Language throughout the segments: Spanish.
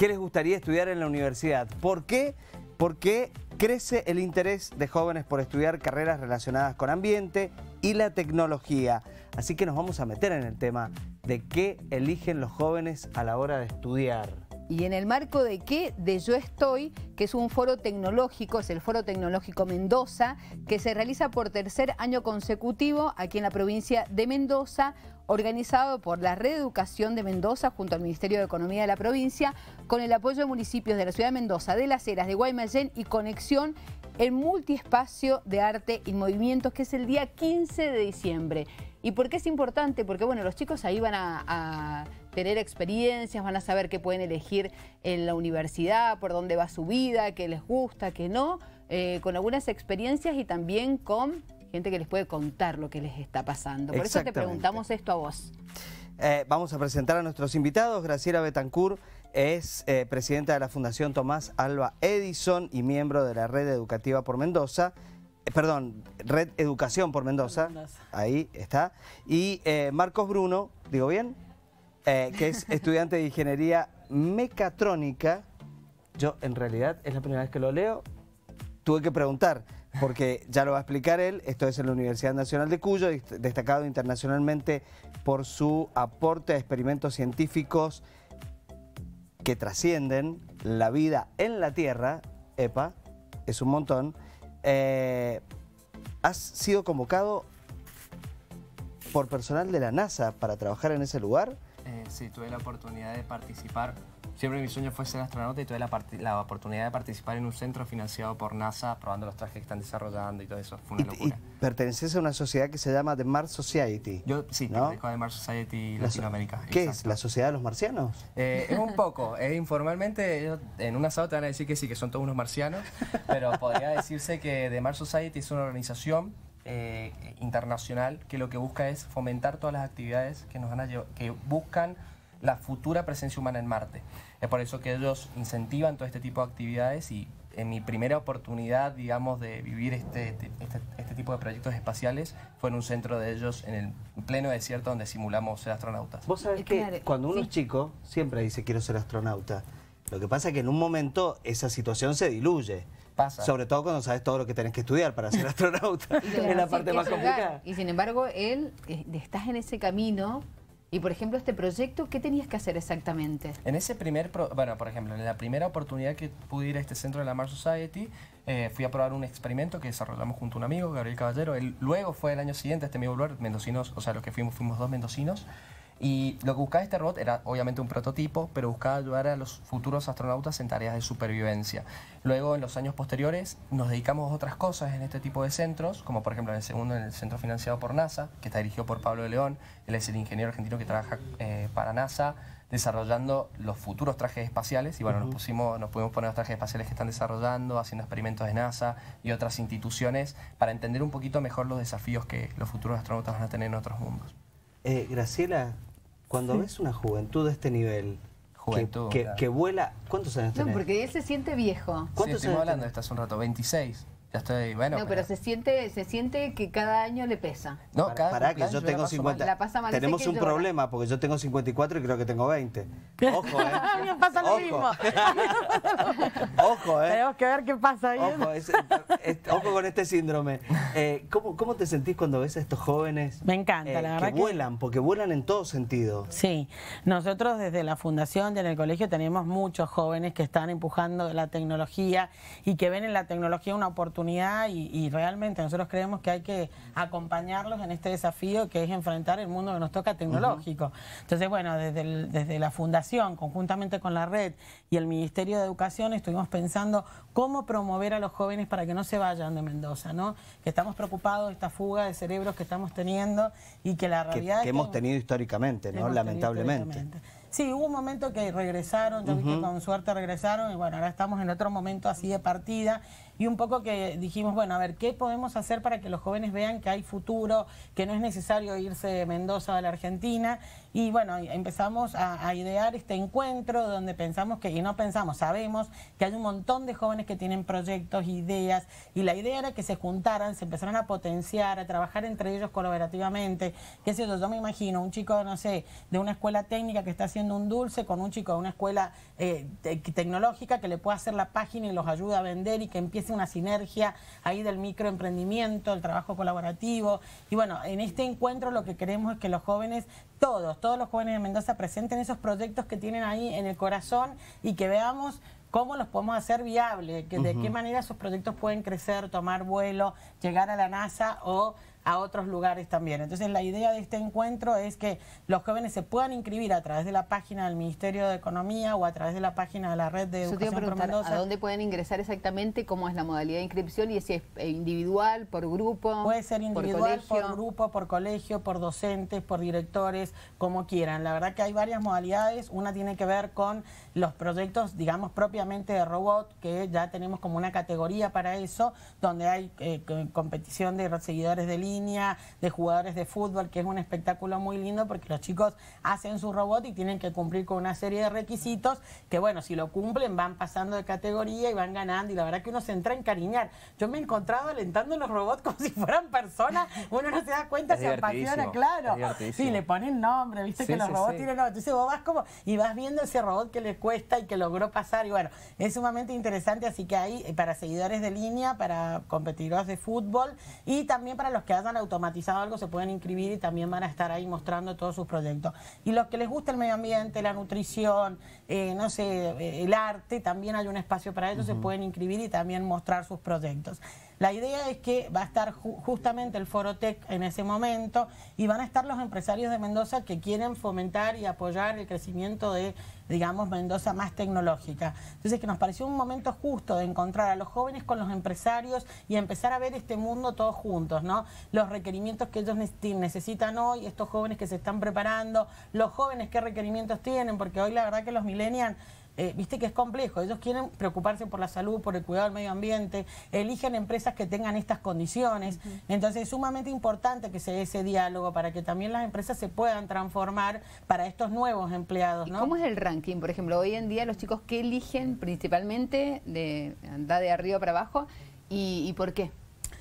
qué les gustaría estudiar en la universidad. ¿Por qué? Porque crece el interés de jóvenes por estudiar carreras relacionadas con ambiente y la tecnología. Así que nos vamos a meter en el tema de qué eligen los jóvenes a la hora de estudiar. ¿Y en el marco de qué? De Yo Estoy, que es un foro tecnológico, es el Foro Tecnológico Mendoza, que se realiza por tercer año consecutivo aquí en la provincia de Mendoza, organizado por la Red Educación de Mendoza junto al Ministerio de Economía de la provincia, con el apoyo de municipios de la ciudad de Mendoza, de Las Heras, de Guaymallén y Conexión el multiespacio de arte y movimientos, que es el día 15 de diciembre. ¿Y por qué es importante? Porque bueno, los chicos ahí van a, tener experiencias, van a saber qué pueden elegir en la universidad, por dónde va su vida, qué les gusta, qué no, eh, con algunas experiencias y también con gente que les puede contar lo que les está pasando. Por eso te preguntamos esto a vos. Eh, vamos a presentar a nuestros invitados. Graciela Betancourt es eh, presidenta de la Fundación Tomás Alba Edison y miembro de la Red Educativa por Mendoza. Eh, perdón, Red Educación por Mendoza. Ahí está. Y Marcos Bruno, ¿digo bien? que es estudiante de Ingeniería Mecatrónica. Yo, en realidad, es la primera vez que lo leo. Tuve que preguntar porque ya lo va a explicar él, esto es en la Universidad Nacional de Cuyo, destacado internacionalmente por su aporte a experimentos científicos que trascienden la vida en la Tierra, EPA, es un montón. Eh, has sido convocado por personal de la NASA para trabajar en ese lugar. Eh, sí, tuve la oportunidad de participar Siempre mi sueño fue ser astronauta y tuve la, oportunidad de participar en un centro financiado por NASA probando los trajes que están desarrollando y todo eso. Fue una locura. Y perteneces a una sociedad que se llama The Mars Society. Yo sí, ¿no? pertenezco a The Mars Society Latinoamérica. ¿Qué es? ¿La sociedad de los marcianos? Eh, es un poco. es informalmente, en un asado te van a decir que sí, que son todos unos marcianos, pero podría decirse que The Mars Society es una organización eh, internacional que lo que busca es fomentar todas las actividades que nos van a que buscan la futura presencia humana en Marte. Es por eso que ellos incentivan todo este tipo de actividades y en mi primera oportunidad, digamos, de vivir este, este, este, este tipo de proyectos espaciales fue en un centro de ellos en el pleno desierto donde simulamos ser astronautas. Vos sabés que cuando uno es chico siempre dice quiero ser astronauta. Lo que pasa es que en un momento esa situación se diluye. Pasa. Sobre todo cuando sabes todo lo que tenés que estudiar para ser astronauta. es la parte más complicada. Y sin embargo, él, eh, estás en ese camino y por ejemplo, este proyecto, ¿qué tenías que hacer exactamente? En ese primer, bueno, por ejemplo, en la primera oportunidad que pude ir a este centro de la Mars Society, eh, fui a probar un experimento que desarrollamos junto a un amigo, Gabriel Caballero. Luego fue el año siguiente este mismo lugar, mendocinos, o sea, los que fuimos, fuimos dos mendocinos. Y lo que buscaba este robot era obviamente un prototipo, pero buscaba ayudar a los futuros astronautas en tareas de supervivencia. Luego, en los años posteriores, nos dedicamos a otras cosas en este tipo de centros, como por ejemplo en el segundo, en el centro financiado por NASA, que está dirigido por Pablo de León. Él es el ingeniero argentino que trabaja eh, para NASA desarrollando los futuros trajes espaciales y bueno, nos pusimos, nos pudimos poner los trajes espaciales que están desarrollando, haciendo experimentos de NASA y otras instituciones para entender un poquito mejor los desafíos que los futuros astronautas van a tener en otros mundos. Eh, Graciela, cuando ves una juventud de este nivel, que, que, vuela, ¿cuántos años tenés? No, porque él se siente viejo. ¿Cuántos sí, estuvimos hablando de esto hace un rato, 26. Ya estoy, bueno. No, pero, se siente se siente que cada año le pesa. No, para, cada para que yo tengo 50. Tenemos un problema porque yo tengo 54 y creo que tengo 20. Ojo, ¿eh? A mí me pasa lo mismo. Ojo, ¿eh? Tenemos que ver qué pasa ahí. Ojo, ojo con este síndrome. Eh, ¿cómo, ¿cómo, te sentís cuando ves a estos jóvenes? Me encanta, eh, la verdad. Que vuelan, porque vuelan en todo sentido. Sí. Nosotros desde la fundación y en el colegio tenemos muchos jóvenes que están empujando la tecnología y que ven en la tecnología una oportunidad y y realmente nosotros creemos que hay que acompañarlos en este desafío que es enfrentar el mundo que nos toca tecnológico. Entonces, bueno, desde, desde la Fundación, conjuntamente con la red y el Ministerio de Educación, estuvimos pensando cómo promover a los jóvenes para que no se vayan de Mendoza, ¿no? Que estamos preocupados de esta fuga de cerebros que estamos teniendo y que la realidad... Que, que hemos tenido históricamente, ¿no? Lamentablemente. Sí, hubo un momento que regresaron, yo vi que con suerte regresaron y bueno, ahora estamos en otro momento así de partida y un poco que dijimos, bueno, a ver, ¿qué podemos hacer para que los jóvenes vean que hay futuro, que no es necesario irse de Mendoza a la Argentina? Y bueno, empezamos a, idear este encuentro donde pensamos que, y no pensamos, sabemos que hay un montón de jóvenes que tienen proyectos, ideas, y la idea era que se juntaran, se empezaran a potenciar, a trabajar entre ellos colaborativamente. ¿Qué sé yo? Yo me imagino un chico, no sé, de una escuela técnica que está haciendo un dulce con un chico de una escuela eh, tecnológica que le pueda hacer la página y los ayude a vender y que empiece una sinergia ahí del microemprendimiento, el trabajo colaborativo. Y bueno, en este encuentro lo que queremos es que los jóvenes, todos, todos los jóvenes de Mendoza presenten esos proyectos que tienen ahí en el corazón y que veamos cómo los podemos hacer viables, que, de qué manera esos proyectos pueden crecer, tomar vuelo, llegar a la NASA o a otros lugares también. Entonces la idea de este encuentro es que los jóvenes se puedan inscribir a través de la página del Ministerio de Economía o a través de la página de la red de Educación ¿A dónde pueden ingresar exactamente? ¿Cómo es la modalidad de inscripción? ¿Y si es eh, individual, por grupo? Puede ser individual, por, grupo, por colegio, por docentes, por directores, como quieran. La verdad que hay varias modalidades. Una tiene que ver con los proyectos, digamos, propiamente de robot, que ya tenemos como una categoría para eso, donde hay eh, competición de seguidores de de jugadores de fútbol, que es un espectáculo muy lindo porque los chicos hacen su robot y tienen que cumplir con una serie de requisitos que, bueno, si lo cumplen van pasando de categoría y van ganando y la verdad que uno se entra a encariñar. Yo me he encontrado alentando los robots como si fueran personas, uno no se da cuenta, se apasiona, claro. Sí, le ponen nombre, viste que los robots tienen nombre. Entonces vos vas como y vas viendo ese robot que le cuesta y que logró pasar y bueno, es sumamente interesante, así que hay eh, para seguidores de línea, para competidores de fútbol y también para los que han automatizado algo se pueden inscribir y también van a estar ahí mostrando todos sus proyectos. Y los que les gusta el medio ambiente, la nutrición, eh, no sé, eh, el arte, también hay un espacio para ellos, se pueden inscribir y también mostrar sus proyectos. La idea es que va a estar justamente el Forotec en ese momento y van a estar los empresarios de Mendoza que quieren fomentar y apoyar el crecimiento de, digamos, Mendoza más tecnológica. Entonces, que nos pareció un momento justo de encontrar a los jóvenes con los empresarios y empezar a ver este mundo todos juntos, ¿no? Los requerimientos que ellos necesitan hoy, estos jóvenes que se están preparando, los jóvenes qué requerimientos tienen, porque hoy la verdad que los millennials eh, viste que es complejo, ellos quieren preocuparse por la salud, por el cuidado del medio ambiente, eligen empresas que tengan estas condiciones, entonces es sumamente importante que se dé ese diálogo para que también las empresas se puedan transformar para estos nuevos empleados. ¿Cómo es el ranking? Por ejemplo, hoy en día los chicos que eligen principalmente de andar de arriba para abajo y por qué?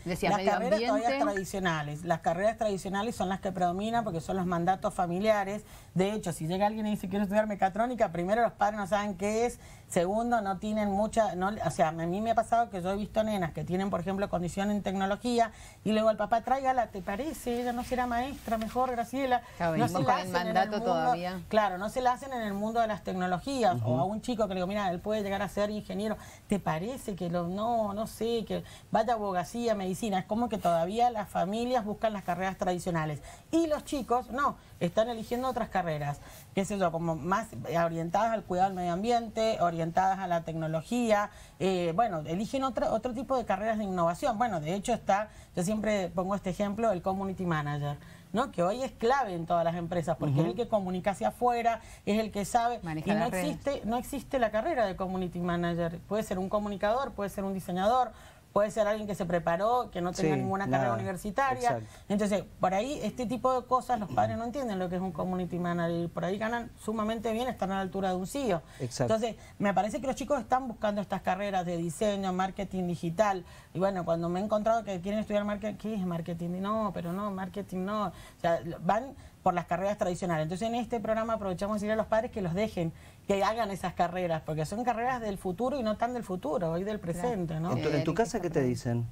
Las carreras todavía tradicionales. Las carreras tradicionales son las que predominan porque son los mandatos familiares. De hecho, si llega alguien y dice quiero estudiar mecatrónica, primero los padres no saben qué es, segundo no tienen mucha, no, o sea, a mí me ha pasado que yo he visto nenas que tienen, por ejemplo, condición en tecnología y luego el papá tráigala, ¿te parece? Ella no será maestra, mejor Graciela. no se la hacen mandato en el todavía. Claro, no se la hacen en el mundo de las tecnologías o a un chico que le digo, mira, él puede llegar a ser ingeniero, ¿te parece que lo, no, no sé, que vaya a abogacía, medicina? Es como que todavía las familias buscan las carreras tradicionales. Y los chicos, no, están eligiendo otras carreras, qué sé yo, como más orientadas al cuidado del medio ambiente, orientadas a la tecnología. Eh, bueno, eligen otro, otro tipo de carreras de innovación. Bueno, de hecho está, yo siempre pongo este ejemplo, el community manager. ¿no? que hoy es clave en todas las empresas, porque es el que comunica hacia afuera, es el que sabe, y no existe, no existe la carrera de community manager, puede ser un comunicador, puede ser un diseñador, puede ser alguien que se preparó, que no tenga ninguna carrera universitaria. Entonces, por ahí, este tipo de cosas, los padres no entienden lo que es un community manager. Y por ahí ganan sumamente bien, están a la altura de un CEO. Entonces, me parece que los chicos están buscando estas carreras de diseño, marketing digital. Y bueno, cuando me he encontrado que quieren estudiar marketing, ¿qué es marketing? No, pero no, marketing no. O sea, van por las carreras tradicionales. Entonces en este programa aprovechamos decirle a los padres que los dejen, que hagan esas carreras, porque son carreras del futuro y no tan del futuro, hoy del presente. ¿no? ¿En, tu, casa qué te dicen?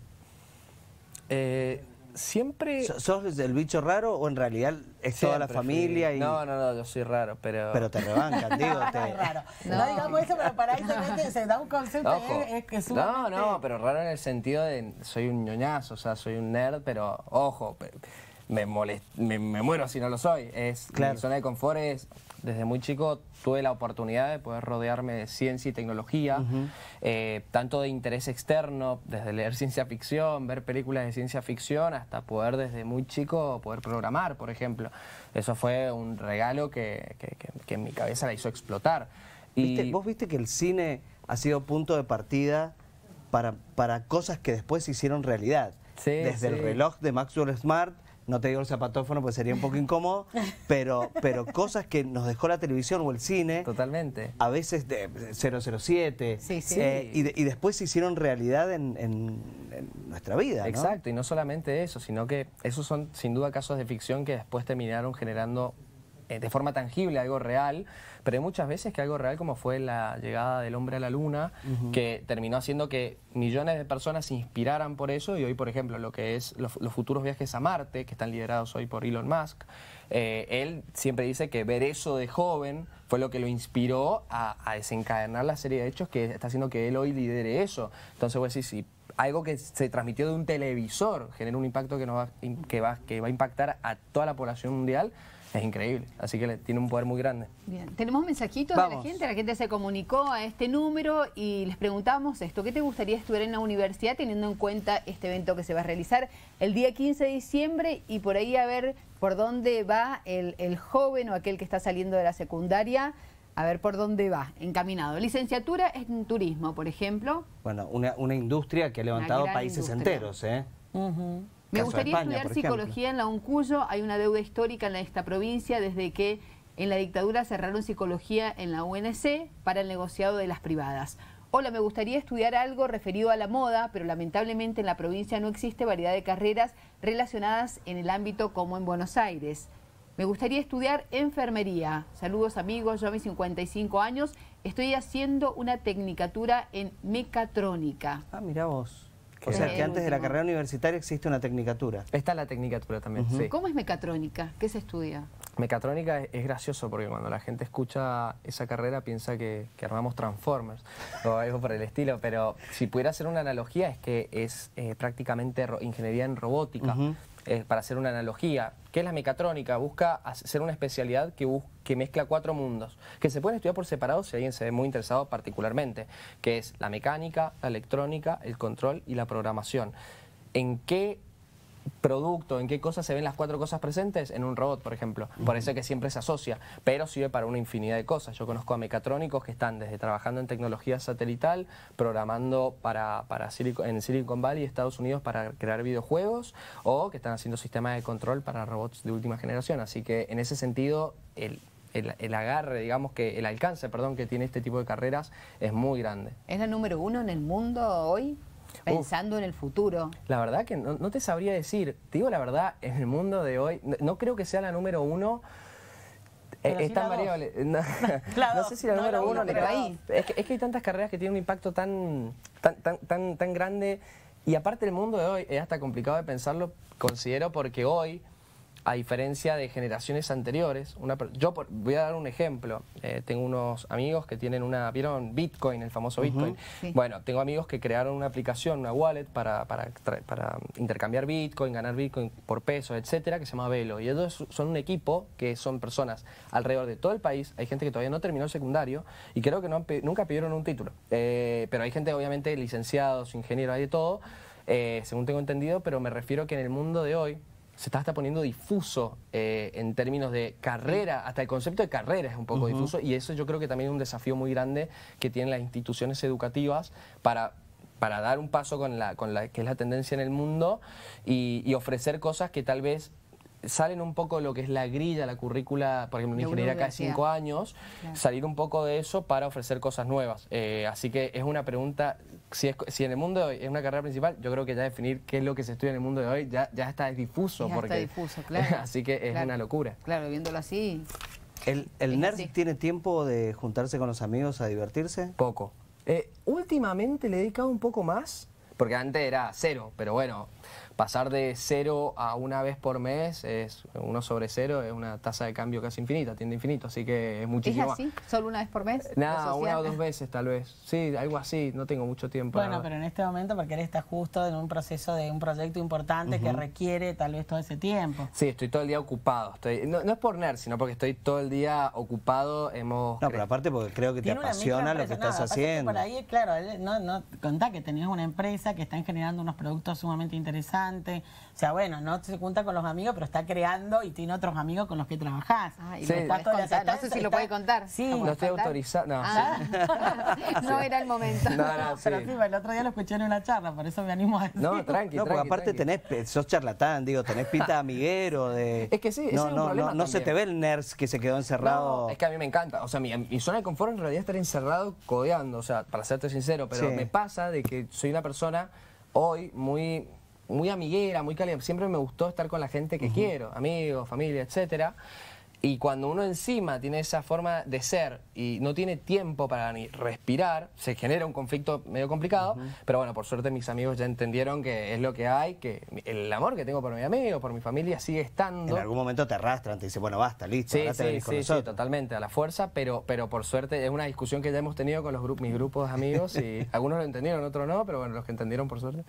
Eh, siempre... ¿Sos el bicho raro o en realidad es toda la familia? Y... No, no, no, yo soy raro, pero... Pero te rebancan, digo. Te... raro. No. digamos eso, pero para ahí se, se da un concepto es, que es No, no, pero raro en el sentido de soy un ñoñazo, o sea, soy un nerd, pero ojo me, me, muero si no lo soy. Es, Mi zona de confort es, desde muy chico tuve la oportunidad de poder rodearme de ciencia y tecnología, eh, tanto de interés externo, desde leer ciencia ficción, ver películas de ciencia ficción, hasta poder desde muy chico poder programar, por ejemplo. Eso fue un regalo que, en mi cabeza la hizo explotar. Y... ¿Vos viste que el cine ha sido punto de partida para, para cosas que después se hicieron realidad? Desde el reloj de Maxwell Smart no te digo el zapatófono pues sería un poco incómodo, pero, pero cosas que nos dejó la televisión o el cine. Totalmente. A veces de 007. Sí, sí. Eh, y, después se hicieron realidad en, nuestra vida. Exacto, y no solamente eso, sino que esos son sin duda casos de ficción que después terminaron generando de forma tangible, algo real, pero hay muchas veces que algo real como fue la llegada del hombre a la luna, que terminó haciendo que millones de personas se inspiraran por eso y hoy, por ejemplo, lo que es los, futuros viajes a Marte, que están liderados hoy por Elon Musk, eh, él siempre dice que ver eso de joven fue lo que lo inspiró a, desencadenar la serie de hechos que está haciendo que él hoy lidere eso. Entonces, pues sí, sí, algo que se transmitió de un televisor genera un impacto que, no va, que, va, que va a impactar a toda la población mundial, es increíble. Así que tiene un poder muy grande. Bien, tenemos mensajitos de la gente. La gente se comunicó a este número y les preguntamos esto. ¿Qué te gustaría estudiar en la universidad teniendo en cuenta este evento que se va a realizar el día 15 de diciembre y por ahí a ver por dónde va el, joven o aquel que está saliendo de la secundaria? A ver por dónde va, encaminado. Licenciatura en turismo, por ejemplo. Bueno, una, industria que ha levantado países enteros, ¿eh? Me gustaría estudiar psicología en la UNCUYO. Hay una deuda histórica en esta provincia desde que en la dictadura cerraron psicología en la UNC para el negociado de las privadas. Hola, me gustaría estudiar algo referido a la moda, pero lamentablemente en la provincia no existe variedad de carreras relacionadas en el ámbito como en Buenos Aires. Me gustaría estudiar enfermería. Saludos amigos, yo a mis 55 años estoy haciendo una tecnicatura en mecatrónica. Ah, mira vos. O sea, que antes de la carrera universitaria existe una tecnicatura. Está la tecnicatura también, sí. ¿Cómo es mecatrónica? ¿Qué se estudia? Mecatrónica es, gracioso porque cuando la gente escucha esa carrera piensa que, armamos Transformers o algo por el estilo, pero si pudiera hacer una analogía es que es eh, prácticamente ingeniería en robótica. Eh, para hacer una analogía, ¿qué es la mecatrónica? Busca hacer una especialidad que, que mezcla cuatro mundos, que se pueden estudiar por separado si alguien se ve muy interesado particularmente, que es la mecánica, la electrónica, el control y la programación. ¿En qué producto, en qué cosas se ven las cuatro cosas presentes en un robot, por ejemplo. Por eso es que siempre se asocia, pero sirve para una infinidad de cosas. Yo conozco a mecatrónicos que están desde trabajando en tecnología satelital, programando para, para en Silicon Valley, Estados Unidos, para crear videojuegos, o que están haciendo sistemas de control para robots de última generación. Así que en ese sentido, el, el, agarre, digamos que el alcance, perdón, que tiene este tipo de carreras es muy grande. ¿Es la número uno en el mundo hoy? Pensando en el futuro? La verdad que no, te sabría decir. Te digo la verdad, en el mundo de hoy, no, creo que sea la número uno. Eh, es tan variable. No, sé si la número uno, ahí. Es que, es que hay tantas carreras que tienen un impacto tan, tan, tan, tan, tan grande. Y aparte el mundo de hoy es hasta complicado de pensarlo, considero, porque hoy a diferencia de generaciones anteriores. Una, yo voy a dar un ejemplo. Eh, tengo unos amigos que tienen una, ¿vieron Bitcoin, el famoso Bitcoin? Bueno, tengo amigos que crearon una aplicación, una wallet para, para, para, intercambiar Bitcoin, ganar Bitcoin por pesos, etcétera, que se llama Velo. Y ellos son un equipo que son personas alrededor de todo el país. Hay gente que todavía no terminó el secundario y creo que no, nunca pidieron un título. Eh, pero hay gente, obviamente, licenciados, ingenieros, hay de todo. Eh, según tengo entendido, pero me refiero que en el mundo de hoy se está, poniendo difuso eh, en términos de carrera, hasta el concepto de carrera es un poco difuso y eso yo creo que también es un desafío muy grande que tienen las instituciones educativas para para dar un paso con la, con la que es la tendencia en el mundo y ofrecer cosas que tal vez salen un poco de lo que es la grilla, la currícula, por ejemplo, una ingeniería cada cinco años, salir un poco de eso para ofrecer cosas nuevas. Eh, así que es una pregunta, si, si en el mundo de hoy es una carrera principal, yo creo que ya definir qué es lo que se estudia en el mundo de hoy ya, ya está difuso. Ya porque, está difuso, claro. así que es una locura. Claro, viéndolo así. ¿El, el nerd tiene tiempo de juntarse con los amigos a divertirse? Poco. Eh, últimamente le he dedicado un poco más, porque antes era cero, pero bueno, pasar de cero a una vez por mes es uno sobre cero, es una tasa de cambio casi infinita, tiende infinito, así que es muchísimo. ¿Es así? ¿Solo una vez por mes? Nada, una o dos veces tal vez. Sí, algo así, no tengo mucho tiempo. Bueno, pero en este momento porque él está justo en un proceso de un proyecto importante que requiere tal vez todo ese tiempo. Sí, estoy todo el día ocupado. Estoy, no, es por nerd, sino porque estoy todo el día ocupado. Hemos no, pero aparte porque creo que te apasiona lo que estás haciendo. Por ahí, claro, no, no, contá que tenías una empresa que está generando unos productos sumamente interesantes. O sea, bueno, no se junta con los amigos, pero está creando y tiene otros amigos con los que trabajás. Ah, y sí. no sé si lo puede contar. Sí. No estoy autorizado. No, ah. no era el momento. No, no, pero sí, el otro día lo escuché en una charla, por eso me animo a decir. No, tranqui, No, porque aparte tenés, sos charlatán, digo, tenés pinta amiguero de... Es que sí, no, es no, un problema no, no se te ve el nerd que se quedó encerrado. es que a mí me encanta. O sea, mi, mi, zona de confort en realidad es estar encerrado codeando, o sea, para serte sincero, pero me pasa de que soy una persona hoy muy muy amiguera, muy cálida. Siempre me gustó estar con la gente que quiero, amigos, familia, etcétera. Y cuando uno encima tiene esa forma de ser y no tiene tiempo para ni respirar, se genera un conflicto medio complicado. Pero bueno, por suerte mis amigos ya entendieron que es lo que hay, que el amor que tengo por mi amigo, por mi familia sigue estando. En algún momento te arrastran, te dicen, bueno, basta, listo, Sí, ahora te sí, con sí, totalmente, a la fuerza, pero, pero por suerte es una discusión que ya hemos tenido con los grupos, mis grupos de amigos y algunos lo entendieron, otros no, pero bueno, los que entendieron por suerte.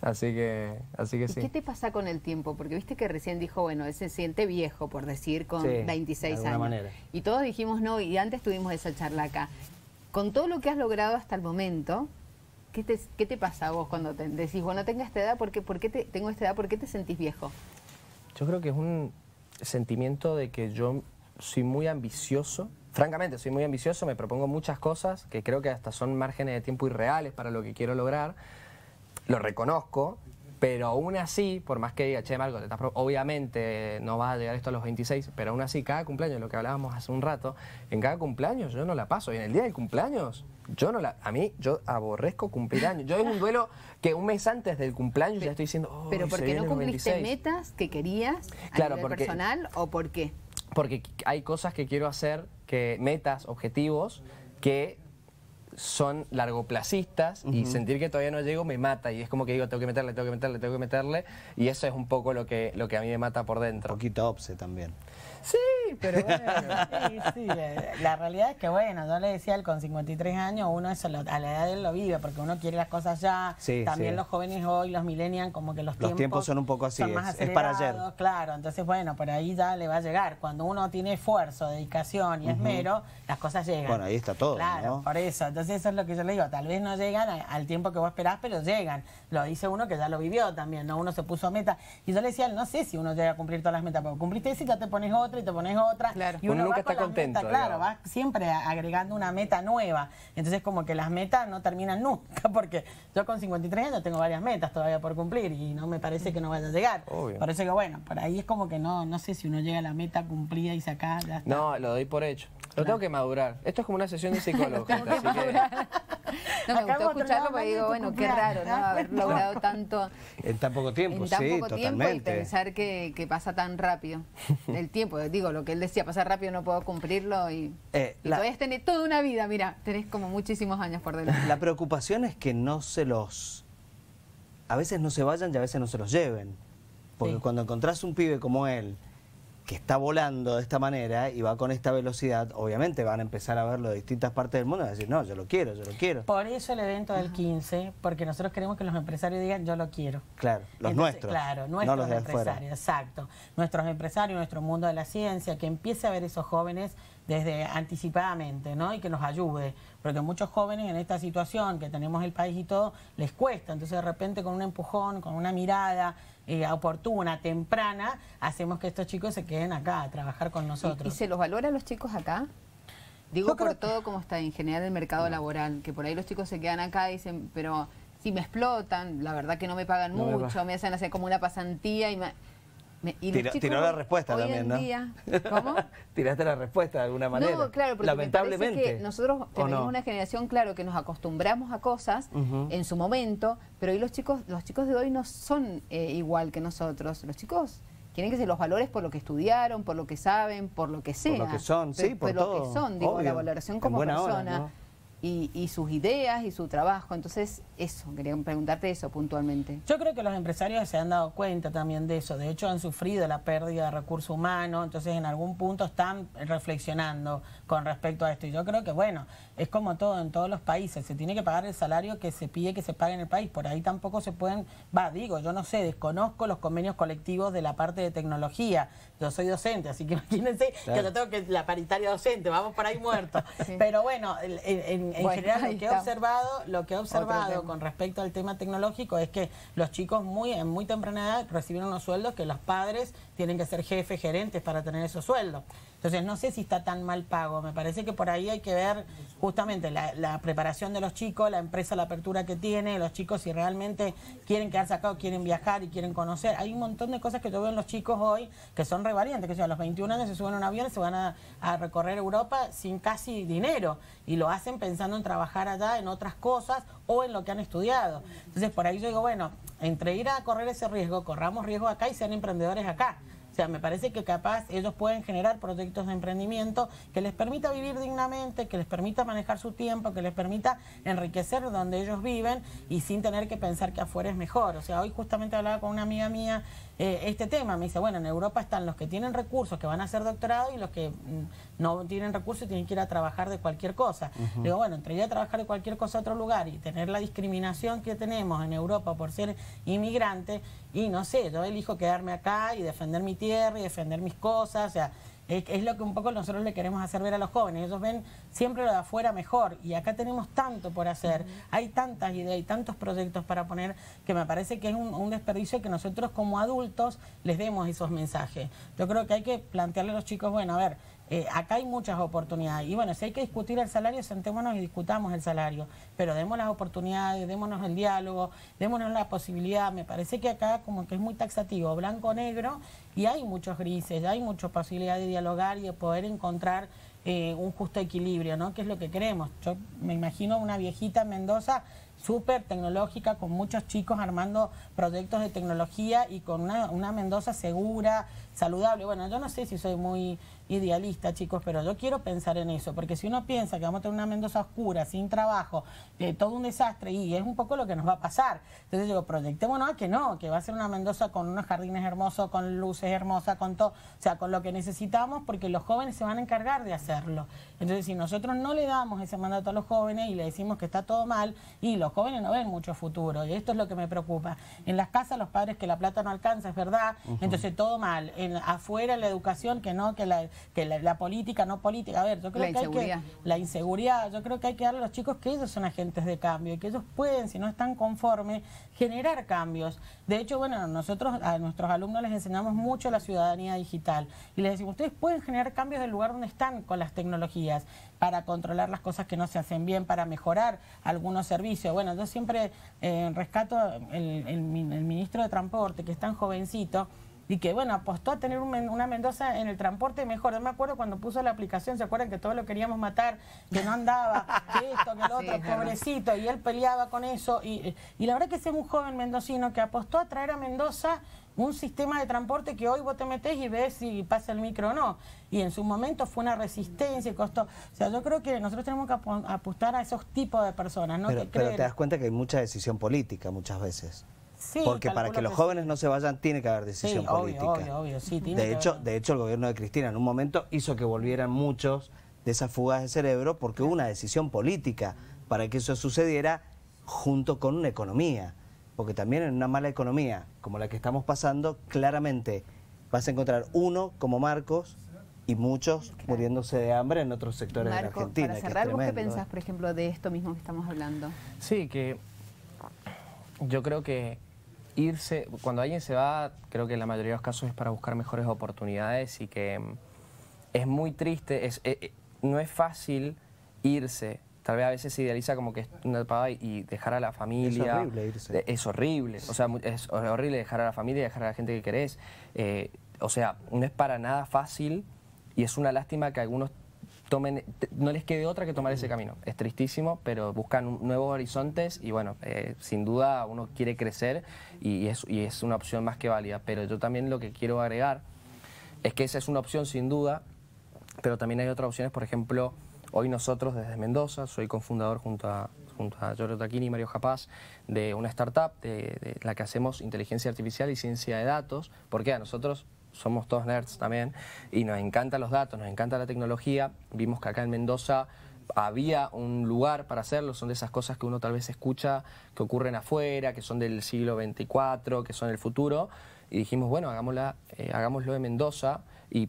Así que, así que ¿Y sí. qué te pasa con el tiempo? Porque viste que recién dijo, bueno, él se siente viejo, por decir, con Sí, de 26 alguna años. manera. Y todos dijimos no, y antes tuvimos esa charla acá. Con todo lo que has logrado hasta el momento, ¿qué te, qué te pasa a vos cuando te decís, bueno, tengo esta edad, ¿por qué, por qué te, tengo esta edad, ¿por qué te sentís viejo? Yo creo que es un sentimiento de que yo soy muy ambicioso. Francamente, soy muy ambicioso, me propongo muchas cosas que creo que hasta son márgenes de tiempo irreales para lo que quiero lograr. Lo reconozco, pero aún así, por más que diga, che, Marco, te estás obviamente no vas a llegar esto a los 26, pero aún así, cada cumpleaños, lo que hablábamos hace un rato, en cada cumpleaños yo no la paso. Y en el día del cumpleaños, yo no la. A mí, yo aborrezco cumplir años. Yo es un duelo que un mes antes del cumpleaños ya estoy diciendo, "Oh, ¿Pero porque no cumpliste 26". metas que querías a Claro, nivel porque- personal o por qué? porque hay cosas que quiero hacer, que metas, objetivos, que son largoplacistas y sentir que todavía no llego me mata y es como que digo, tengo que meterle, tengo que meterle, tengo que meterle y eso es un poco lo que, lo que a mí me mata por Un dentro. poquito obse también. Sí, pero bueno. Sí, sí, la realidad es que bueno, yo le decía a él con 53 años, uno eso lo- a la edad de él lo vive, porque uno quiere las cosas ya, Sí, también sí. los jóvenes hoy, los millennials, como que los, Los tiempos son un poco así, son más es- es para ayer. Claro, entonces bueno, por ahí ya le va a llegar. Cuando uno tiene esfuerzo, dedicación y esmero, las cosas llegan. Bueno, ahí está todo, Claro, ¿no? por eso, entonces eso es lo que yo le digo, tal vez no llegan a- al tiempo que vos esperás, pero llegan. Lo dice uno que ya lo vivió también, ¿no? Uno se puso meta. Y yo le decía, a él, no sé si uno llega a cumplir todas las metas, pero cumpliste esa y ya te pones otra y te pones otra. Claro. Y Uno nunca va está con contento, metas, claro, va siempre agregando una meta nueva. Entonces como que las metas no terminan nunca, porque yo con 53 años tengo varias metas todavía por cumplir y no me parece que no vaya a llegar. Obvio. Por eso que bueno, por ahí es como que no, no sé si uno llega a la meta cumplida y saca. No, lo doy por hecho. Lo tengo que madurar. Esto es como una sesión de que... No, me Acá gustó escucharlo porque digo, bueno, qué raro, ¿no? Haber logrado tanto En tan poco tiempo, en tan sí, poco tiempo y totalmente. pensar que, que pasa tan rápido. El tiempo, digo, lo que él decía, pasar rápido no puedo cumplirlo y, Eh, y la- todavía tenés toda una vida, mira, tenés como muchísimos años por delante. La preocupación es que no se los... A veces no se vayan y a veces no se los lleven. Porque Sí. cuando encontrás un pibe como él, que está volando de esta manera y va con esta velocidad, obviamente van a empezar a verlo de distintas partes del mundo y van a decir, no, yo lo quiero, yo lo quiero. Por eso el evento del 15, porque nosotros queremos que los empresarios digan yo lo quiero. Claro, los Entonces, nuestros, Claro, no nuestros de empresarios, exacto. Nuestros empresarios, nuestro mundo de la ciencia, que empiece a ver esos jóvenes desde anticipadamente, ¿no? Y que nos ayude. Porque muchos jóvenes en esta situación que tenemos el país y todo, les cuesta. Entonces, de repente, con un empujón, con una mirada eh, oportuna, temprana, hacemos que estos chicos se queden acá a trabajar con ¿Y, nosotros. y se los valora a los chicos acá? Digo Yo creo por todo como está en general el mercado laboral, que por ahí los chicos se quedan acá y dicen, pero si me explotan, la verdad que no me pagan No me mucho, pagan. me hacen hacer como una pasantía y me... me- y Tiró- chicos tiró la respuesta hoy también, en ¿no? día- ¿Cómo? Tiraste la respuesta de alguna manera. No, claro, porque me Lamentablemente. que nosotros ¿o tenemos no? una generación, claro, que nos acostumbramos a cosas en su momento, pero hoy los chicos, los chicos de hoy no son eh, igual que nosotros. Los chicos quieren que se los valores por lo que estudiaron, por lo que saben, por lo que sea. lo que son, sí, por lo todo, que son, digo, la valoración como buena hora, persona. ¿no? Y, y sus ideas y su trabajo. Entonces, eso, quería preguntarte eso puntualmente. Yo creo que los empresarios se han dado cuenta también de eso. De hecho, han sufrido la pérdida de recursos humanos. Entonces, en algún punto están reflexionando con respecto a esto. Y yo creo que, bueno, es como todo en todos los países. Se tiene que pagar el salario que se pide que se pague en el país. Por ahí tampoco se pueden. Va, digo, yo no sé, desconozco los convenios colectivos de la parte de tecnología. Yo soy docente, así que imagínense Claro. que yo tengo que. La paritaria docente, vamos por ahí muertos. Sí. Pero bueno, en, en- Bueno, general, lo que he observado, lo que he observado con respecto al tema tecnológico es que los chicos muy en muy temprana edad reciben unos sueldos que los padres tienen que ser jefes, gerentes para tener esos sueldos. Entonces no sé si está tan mal pago. Me parece que por ahí hay que ver justamente la, preparación de los chicos, la empresa, la apertura que tiene, los chicos si realmente quieren quedarse acá o quieren viajar y quieren conocer. Hay un montón de cosas que yo veo en los chicos hoy que son re valientes, que sea, a los 21 años se suben a un avión y se van a, a recorrer Europa sin casi dinero y lo hacen pensando en trabajar allá en otras cosas o en lo que han estudiado. Entonces por ahí yo digo, bueno, entre ir a correr ese riesgo, corramos riesgo acá y sean emprendedores acá. O sea, me parece que capaz ellos pueden generar proyectos de emprendimiento que les permita vivir dignamente, que les permita manejar su tiempo, que les permita enriquecer donde ellos viven y sin tener que pensar que afuera es mejor. O sea, hoy justamente hablaba con una amiga mía eh, este tema. Me dice, bueno, en Europa están los que tienen recursos, que van a hacer doctorado, y los que mm, no tienen recursos y tienen que ir a trabajar de cualquier cosa. Digo, bueno, entre ir a trabajar de cualquier cosa a otro lugar y tener la discriminación que tenemos en Europa por ser inmigrante, y no sé, yo elijo quedarme acá y defender mi tierra y defender mis cosas, o sea, es, lo que un poco nosotros le queremos hacer ver a los jóvenes. Ellos ven siempre lo de afuera mejor y acá tenemos tanto por hacer. Hay tantas ideas y tantos proyectos para poner que me parece que es un, un, desperdicio que nosotros como adultos les demos esos mensajes. Yo creo que hay que plantearle a los chicos, bueno, a ver, eh, acá hay muchas oportunidades. Y bueno, si hay que discutir el salario, sentémonos y discutamos el salario. Pero demos las oportunidades, démonos el diálogo, démonos la posibilidad. Me parece que acá como que es muy taxativo, blanco-negro, y hay muchos grises, hay mucha posibilidad de dialogar y de poder encontrar eh, un justo equilibrio, ¿no? Que es lo que queremos. Yo me imagino una viejita en Mendoza súper tecnológica, con muchos chicos armando proyectos de tecnología y con una, una Mendoza segura, saludable. Bueno, yo no sé si soy muy idealista, chicos, pero yo quiero pensar en eso, porque si uno piensa que vamos a tener una Mendoza oscura, sin trabajo, eh, todo un desastre, y es un poco lo que nos va a pasar. Entonces digo, proyectémonos a que no, que va a ser una Mendoza con unos jardines hermosos, con luces hermosas, con todo, o sea, con lo que necesitamos, porque los jóvenes se van a encargar de hacerlo. Entonces, si nosotros no le damos ese mandato a los jóvenes y le decimos que está todo mal, y los jóvenes no ven mucho futuro, y esto es lo que me preocupa. En las casas los padres que la plata no alcanza, es verdad, entonces todo mal. En, afuera la educación, que no, que la que la, política, no política. A ver, yo creo que hay que. La inseguridad. Yo creo que hay que darle a los chicos que ellos son agentes de cambio y que ellos pueden, si no están conformes, generar cambios. De hecho, bueno, nosotros a nuestros alumnos les enseñamos mucho la ciudadanía digital y les decimos, ustedes pueden generar cambios del lugar donde están con las tecnologías para controlar las cosas que no se hacen bien, para mejorar algunos servicios. Bueno, yo siempre eh, rescato el, el ministro de Transporte, que es tan jovencito, y que bueno, apostó a tener una Mendoza en el transporte mejor. Yo me acuerdo cuando puso la aplicación, ¿se acuerdan que todos lo queríamos matar? Que no andaba, que esto, que lo otro, pobrecito, y él peleaba con eso. Y, la verdad que ese es un joven mendocino que apostó a traer a Mendoza un sistema de transporte que hoy vos te metés y ves si pasa el micro o no. Y en su momento fue una resistencia y costó. O sea, yo creo que nosotros tenemos que apostar a esos tipos de personas, ¿no? Pero, pero te das cuenta que hay mucha decisión política muchas veces. Porque para que los jóvenes no se vayan tiene que haber decisión política. de, hecho, de hecho, el gobierno de Cristina en un momento hizo que volvieran muchos de esas fugas de cerebro porque hubo una decisión política para que eso sucediera junto con una economía. Porque también en una mala economía como la que estamos pasando, claramente vas a encontrar uno como Marcos y muchos muriéndose de hambre en otros sectores de la Argentina. Para cerrar, ¿vos qué pensás, por ejemplo, de esto mismo que estamos hablando? Sí, que yo creo que irse, cuando alguien se va, creo que en la mayoría de los casos es para buscar mejores oportunidades y que mm, es muy triste, es, eh, eh, no es fácil irse. Tal vez a veces se idealiza como que es una y dejar a la familia. Es horrible irse. Es horrible. O sea, es horrible dejar a la familia y dejar a la gente que querés. Eh, o sea, no es para nada fácil y es una lástima que algunos tomen, no les quede otra que tomar ese camino. Es tristísimo, pero buscan nuevos horizontes y bueno, eh, sin duda uno quiere crecer y es, y es una opción más que válida. Pero yo también lo que quiero agregar es que esa es una opción sin duda, pero también hay otras opciones, por ejemplo, hoy nosotros desde Mendoza, soy cofundador junto a, junto a Giorgio Taquini y Mario Japaz de una startup de, de la que hacemos inteligencia artificial y ciencia de datos, porque a nosotros somos todos nerds también, y nos encantan los datos, nos encanta la tecnología. Vimos que acá en Mendoza había un lugar para hacerlo, son de esas cosas que uno tal vez escucha que ocurren afuera, que son del siglo XXIV, que son el futuro, y dijimos, bueno, hagámosla, eh, hagámoslo en Mendoza y,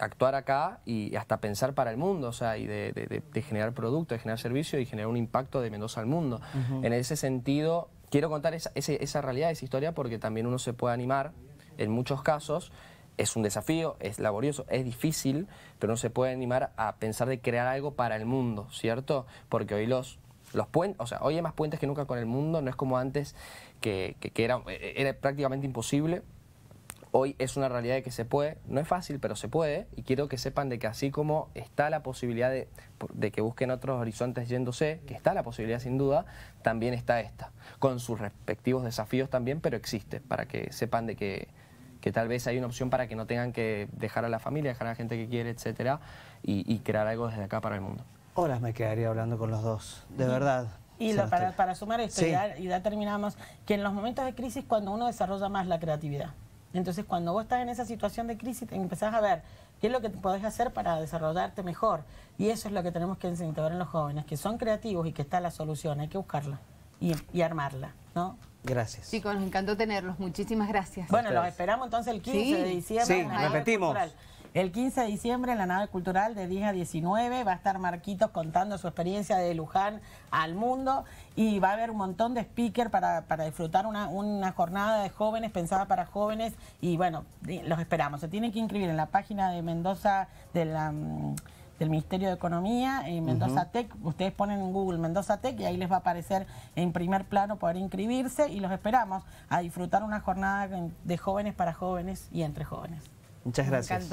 actuar acá y hasta pensar para el mundo, o sea, y de, generar productos, de generar servicios y generar un impacto de Mendoza al mundo. En ese sentido, quiero contar esa, esa realidad, esa historia, porque también uno se puede animar en muchos casos es un desafío, es laborioso, es difícil, pero no se puede animar a pensar de crear algo para el mundo, ¿cierto? Porque hoy los, los puentes, o sea, hoy hay más puentes que nunca con el mundo, no es como antes que, era, era prácticamente imposible. Hoy es una realidad de que se puede, no es fácil, pero se puede, y quiero que sepan de que así como está la posibilidad de, de, que busquen otros horizontes yéndose, que está la posibilidad sin duda, también está esta, con sus respectivos desafíos también, pero existe, para que sepan de que, que tal vez hay una opción para que no tengan que dejar a la familia, dejar a la gente que quiere, etcétera, y, y crear algo desde acá para el mundo. Horas me quedaría hablando con los dos, de verdad. Y lo- para, para sumar esto, Sí. y, ya, y ya terminamos, que en los momentos de crisis cuando uno desarrolla más la creatividad. Entonces cuando vos estás en esa situación de crisis te empezás a ver qué es lo que podés hacer para desarrollarte mejor. Y eso es lo que tenemos que incentivar en los jóvenes, que son creativos y que está la solución, hay que buscarla y, y armarla, ¿no? Gracias. Chicos, nos encantó tenerlos. Muchísimas gracias. Bueno, los esperamos entonces el 15 Sí. de diciembre. Sí, en la nave repetimos. cultural. El 15 de diciembre en la nave cultural de 10 a 19 va a estar Marquitos contando su experiencia de Luján al mundo y va a haber un montón de speakers para, para disfrutar una, una jornada de jóvenes pensada para jóvenes y bueno, los esperamos. Se tienen que inscribir en la página de Mendoza de la, mm, del Ministerio de Economía, en Mendoza Tech. Ustedes ponen en Google Mendoza Tech y ahí les va a aparecer en primer plano poder inscribirse y los esperamos a disfrutar una jornada de jóvenes para jóvenes y entre jóvenes. Muchas gracias.